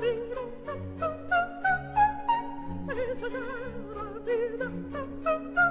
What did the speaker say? Ringrazio, ringrazio, ringrazio, ringrazio,